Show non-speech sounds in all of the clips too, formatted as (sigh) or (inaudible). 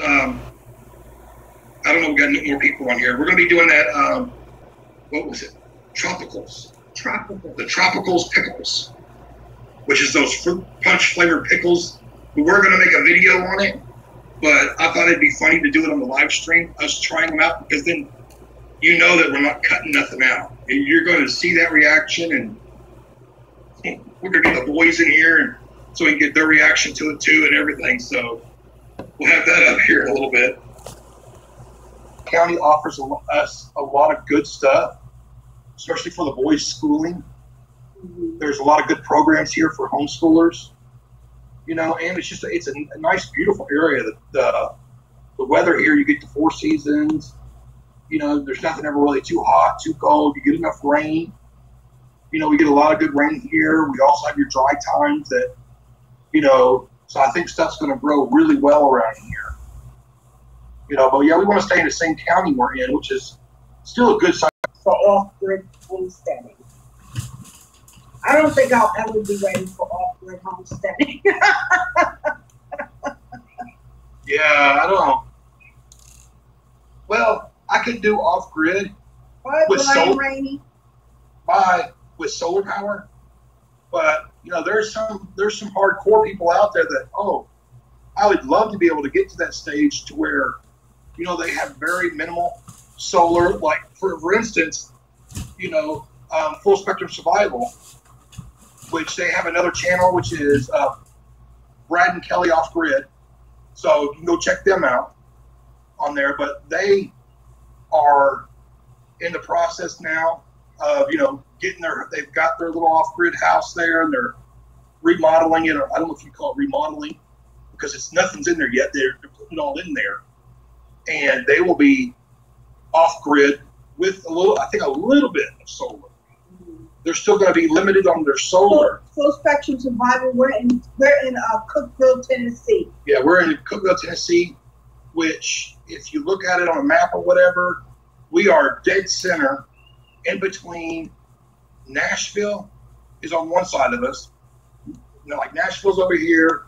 Um, I don't know. We got more people on here. We're going to be doing that. Um, what was it? Tropicals. Tropical. The Tropicals pickles, which is those fruit punch flavored pickles. We were going to make a video on it, but I thought it'd be funny to do it on the live stream, us trying them out, because then you know that we're not cutting nothing out. And you're going to see that reaction, and we're going to get the boys in here, and so we can get their reaction to it too, and everything. So we'll have that up here in a little bit. County offers a us a lot of good stuff, especially for the boys' schooling. There's a lot of good programs here for homeschoolers, you know, and it's just a, it's a, a nice, beautiful area. The, the the weather here, you get the four seasons. You know, there's nothing ever really too hot, too cold. You get enough rain. You know, we get a lot of good rain here. We also have your dry times that, you know, so I think stuff's going to grow really well around here. You know, but yeah, we want to stay in the same county we're in, which is still a good sign. For off-grid homesteading. I don't think I'll ever be ready for off-grid homesteading. (laughs) Yeah, I don't know. Well, I could do off grid But With dry and sol- rainy. by with solar power, but you know, there's some there's some hardcore people out there that oh, I would love to be able to get to that stage to where, you know, they have very minimal solar. Like for for instance, you know, um, full spectrum survival, which they have another channel which is uh, Brad and Kelly off grid. So you can go check them out on there. But they are in the process now of you know getting their they've got their little off grid house there and they're remodeling it. Or I don't know if you call it remodeling because it's nothing's in there yet. They're, they're putting it all in there, and they will be off grid with a little, I think, a little bit of solar. They're still going to be limited on their solar. Full spectrum survival. We're in we're in uh, Cookeville, Tennessee. Yeah, we're in Cookeville, Tennessee, which, if you look at it on a map or whatever, we are dead center in between. Nashville is on one side of us. You know, like Nashville's over here,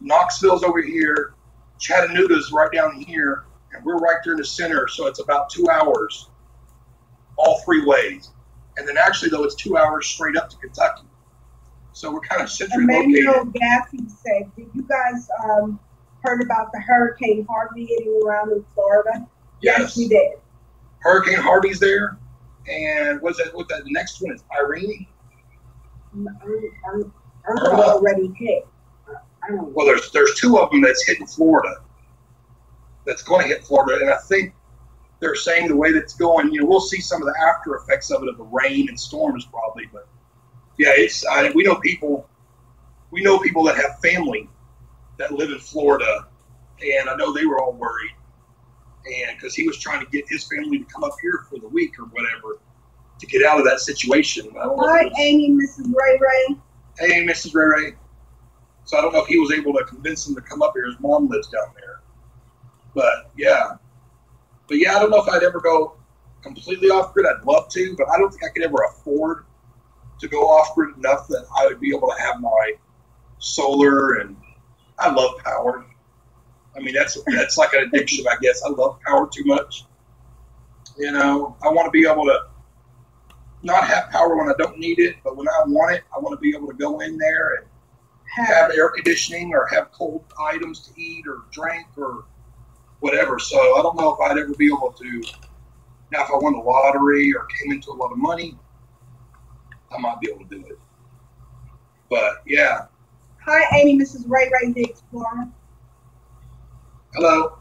Knoxville's over here, Chattanooga's right down here, and we're right there in the center. So it's about two hours, all three ways. And then actually, though, it's two hours straight up to Kentucky. So we're kind of centrally located. Emmanuel Gaffey said, "Did you guys um, heard about the Hurricane Harvey hitting around in Florida?" Yes. we did. Hurricane Harvey's there, and what's that? What that? The next one is Irene. I'm, I'm, I'm already hit. I don't. Well, there's there's two of them that's hitting Florida. That's going to hit Florida, and I think they're saying the way that's going. You know, we'll see some of the after effects of it of the rain and storms probably, but yeah, it's. I, we know people. We know people that have family that live in Florida, and I know they were all worried, and because he was trying to get his family to come up here for the week or whatever to get out of that situation. I don't know if Hi, Amy, Mrs. Ray Ray. hey, Mrs. Ray Ray. So I don't know if he was able to convince him to come up here. His mom lives down there. But yeah. But yeah, I don't know if I'd ever go completely off grid. I'd love to, but I don't think I could ever afford to go off grid enough that I would be able to have my solar and I love power. I mean that's that's like an addiction, I guess. I love power too much. You know, I want to be able to not have power when I don't need it, but when I want it, I want to be able to go in there and have air conditioning or have cold items to eat or drink or whatever. So I don't know if I'd ever be able to. Now, if I won the lottery or came into a lot of money, I might be able to do it. But yeah, Hi, Amy, This is Ray Ray, the Explorer. Hello.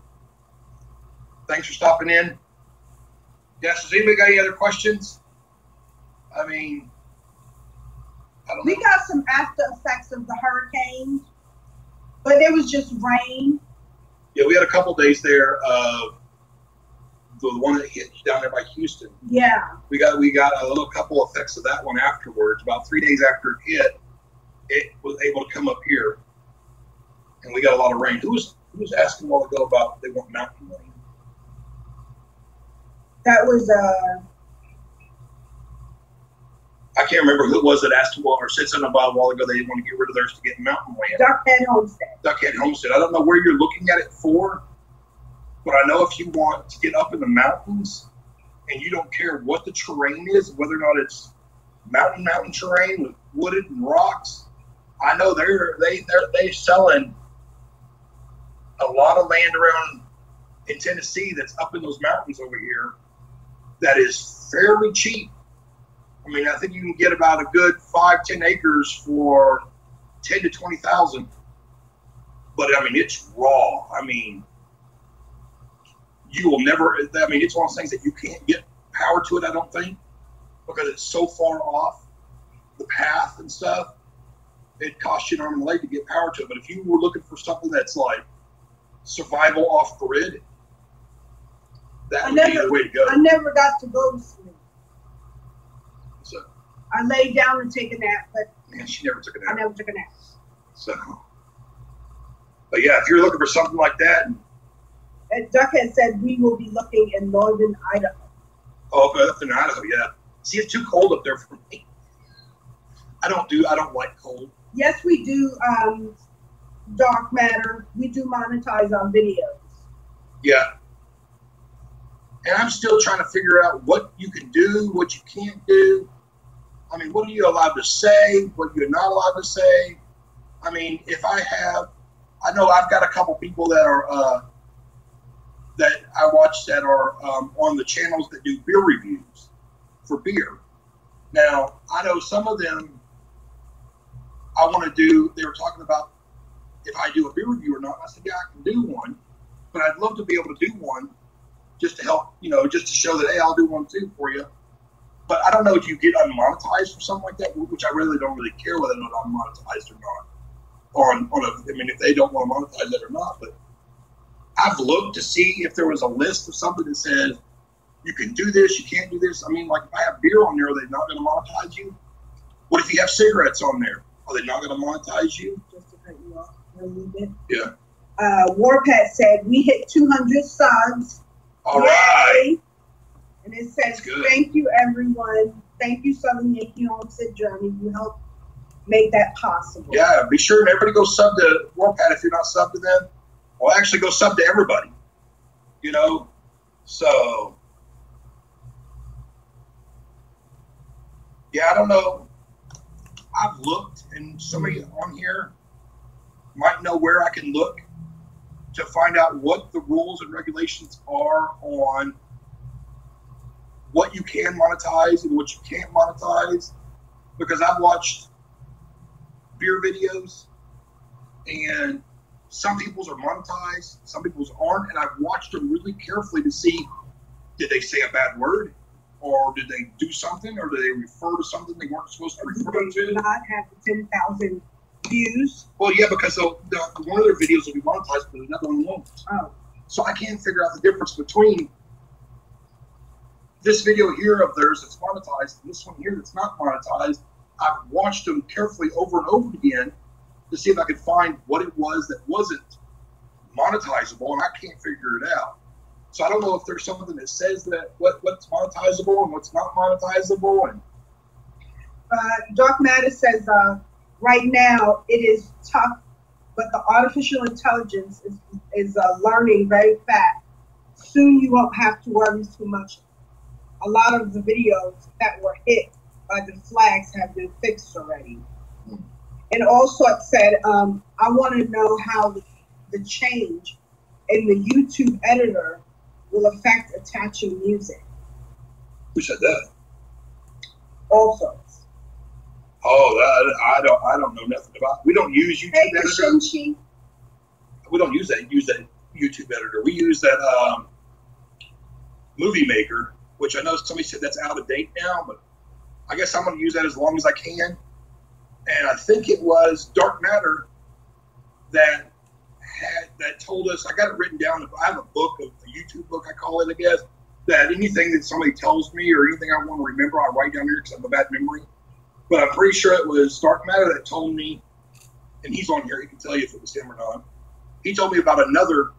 Thanks for stopping in. Yes, has anybody got any other questions? I mean, I don't We know. got some after effects of the hurricane, but it was just rain. Yeah, we had a couple days there of the one that hit down there by Houston. Yeah. We got we got a little couple effects of that one afterwards. About three days after it hit, it was able to come up here, and we got a lot of rain. Who was who was asking a while ago about they want mountain rain? That was uh I can't remember who it was that asked a while or said something about a while ago they want to get rid of theirs to get mountain land. Duckhead Homestead. Duckhead Homestead. I don't know where you're looking at it for, But I know if you want to get up in the mountains and you don't care what the terrain is, whether or not it's mountain mountain terrain with wooded and rocks, I know they're they they're they selling a lot of land around in Tennessee that's up in those mountains over here that is fairly cheap. I mean, I think you can get about a good five, ten acres for ten to twenty thousand. But I mean, it's raw. I mean, you will never. I mean, it's one of those things that you can't get power to it. I don't think because it's so far off the path and stuff. It costs you an arm and a leg to get power to it. But if you were looking for something that's like survival off grid, that I would be the way to go. I never got to go to sleep. So, I laid down and take a nap, but man, she never took a nap. I never took a nap. So, but yeah, if you're looking for something like that, And Duckhead said we will be looking in northern Idaho. oh, up in Idaho, yeah. See, it's too cold up there for me. I don't do. I don't like cold. Yes, we do um, dark matter. We do monetize on videos. Yeah. And I'm still trying to figure out what you can do, what you can't do. I mean, what are you allowed to say? What you're not allowed to say? I mean, if I have, I know I've got a couple people that are uh, that I watch that are um, on the channels that do beer reviews for beer. Now, I know some of them. I want to do. They were talking about if I do a beer review or not. I said, yeah, I can do one but I'd love to be able to do one just to help, you know, just to show that, hey, I'll do one too for you. But I don't know if you get unmonetized for something like that, which I really don't really care whether or not I'm monetized or not. Or on, on a, I mean, if they don't want to monetize it or not. But I've looked to see if there was a list of something that said you can do this, you can't do this. I mean, like if I have beer on there, are they not going to monetize you? What if you have cigarettes on there? Are they not going to monetize you? Just to cut you off. Yeah. Uh, Warpath said we hit 200 subs. All right. Yay! And it says, thank you, everyone. Thank you, Southern Yankee Homestead Journey. You helped make that possible. Yeah, be sure and everybody go sub to Warpath if you're not sub to them. Well, actually, go sub to everybody. You know, so yeah, I don't know. I've looked, and somebody on here might know where I can look to find out what the rules and regulations are on what you can monetize and what you can't monetize. Because I've watched beer videos, and some people's are monetized, some people's aren't, and I've watched them really carefully to see did they say a bad word, or did they do something, or did they refer to something they weren't supposed to refer to? not have 10,000 views. Well, yeah, because they'll, they'll, one of their videos will be monetized, but another one won't. Oh, So I can't figure out the difference between this video here of theirs that's monetized and this one here that's not monetized. I've watched them carefully over and over again to see if I could find what it was that wasn't monetizable, and I can't figure it out. So I don't know if there's something that says that what, what's monetizable and what's not monetizable, and uh, Dark Matter says, uh, right now it is tough, but the artificial intelligence is, is uh, learning very fast. Soon you won't have to worry too much. A lot of the videos that were hit by the flags have been fixed already. And also it said, um, I want to know how the, the change in the YouTube editor will affect attaching music. who said that? Also, Oh, that, I don't, I don't know nothing about. We don't use YouTube hey, editor. We don't use that use that YouTube editor. We use that um, Movie Maker, which I know somebody said that's out of date now, but I guess I'm going to use that as long as I can. And I think it was Dark Matter that had that told us. I got it written down. I have a book, a YouTube book, I call it, I guess. That anything that somebody tells me or anything I want to remember, I write down here because I have a bad memory. But I'm pretty sure it was Dark Matter that told me, and he's on here. He can tell you if it was him or not he told me about another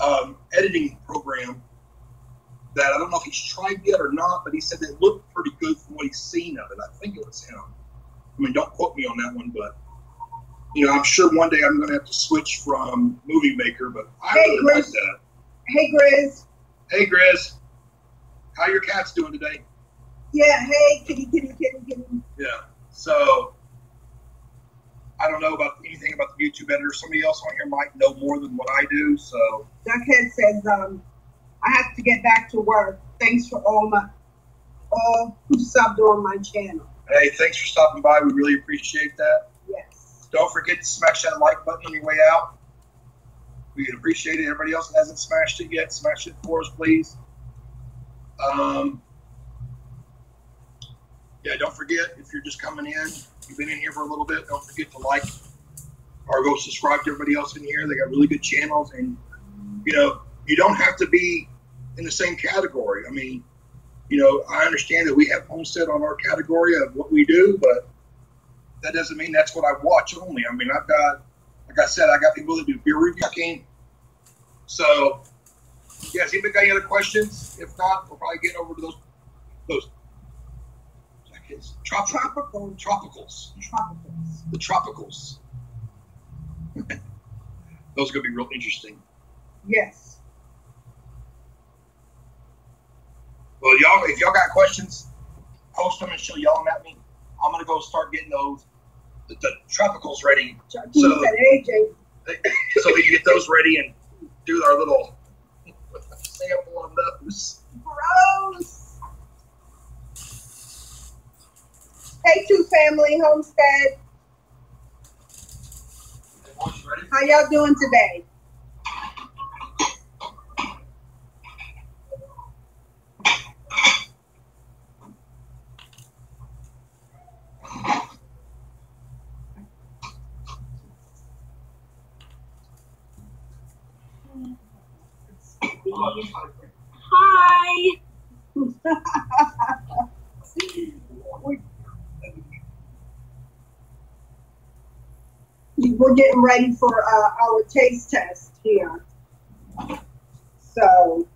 um, editing program that I don't know if he's tried yet or not, but he said it looked pretty good from what he's seen of it. I think it was him. I mean, don't quote me on that one, but you know, I'm sure one day I'm going to have to switch from Movie Maker, but I Hey, really like that. Hey, Grizz. Hey, Grizz, how your cats doing today? Yeah, hey, kitty, kitty, kitty. Yeah. So I don't know about anything about the YouTube editor. Somebody else on here might know more than what I do. So Duckhead says, um, I have to get back to work. Thanks for all my, all who subbed on my channel. hey, thanks for stopping by. We really appreciate that. Yes. Don't forget to smash that like button on your way out. We'd appreciate it. Everybody else hasn't smashed it yet, smash it for us, please. Um, yeah, don't forget if you're just coming in, you've been in here for a little bit, don't forget to like or go subscribe to everybody else in here. They got really good channels, and you know, you don't have to be in the same category. I mean, you know, I understand that we have Homestead on our category of what we do, but that doesn't mean that's what I watch only. I mean, I've got, like I said, I got people that do beer reviewing. So, yes, anybody got any other questions? If not, we'll probably get over to those, those, tropical, Tropical, tropicals, tropicals. the tropicals. (laughs) those are gonna be real interesting. Yes. Well, y'all, if y'all got questions, post them and she'll yell them at me. I'm gonna go start getting those, the, the tropicals ready, So- (laughs) so we can get those ready and do our little (laughs) sample on those. K2 Family Homestead. How y'all doing today? Hi. (laughs) We're getting ready for uh, our taste test here. So